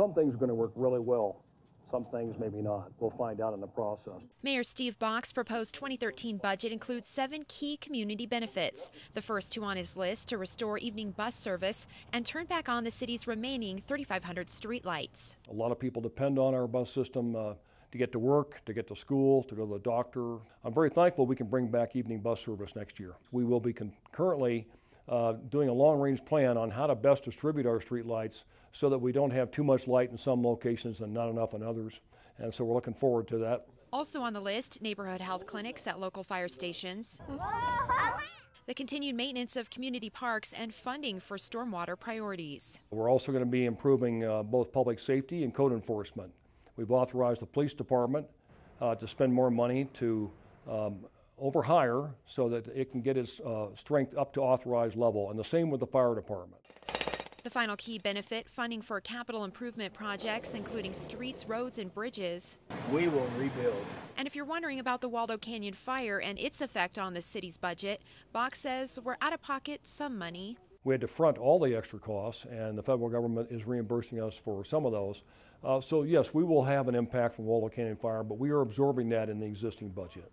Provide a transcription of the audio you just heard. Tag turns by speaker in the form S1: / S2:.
S1: some things are going to work really well. Some things maybe not. We'll find out in the process.
S2: Mayor Steve Bach proposed 2013 budget includes seven key community benefits. The first two on his list to restore evening bus service and turn back on the city's remaining 3,500 streetlights.
S1: A lot of people depend on our bus system uh, to get to work, to get to school, to go to the doctor. I'm very thankful we can bring back evening bus service next year. We will be concurrently uh, doing a long-range plan on how to best distribute our streetlights so that we don't have too much light in some locations and not enough in others. And so we're looking forward to that.
S2: Also on the list, neighborhood health clinics at local fire stations, the continued maintenance of community parks, and funding for stormwater priorities.
S1: We're also going to be improving uh, both public safety and code enforcement. We've authorized the police department uh, to spend more money to um, overhire so that it can get its uh, strength up to authorized level, and the same with the fire department.
S2: The final key benefit funding for capital improvement projects, including streets, roads, and bridges.
S3: We will rebuild.
S2: And if you're wondering about the Waldo Canyon fire and its effect on the city's budget, Bach says we're out of pocket some money.
S1: We had to front all the extra costs, and the federal government is reimbursing us for some of those. Uh, so, yes, we will have an impact from Waldo Canyon Fire, but we are absorbing that in the existing budget.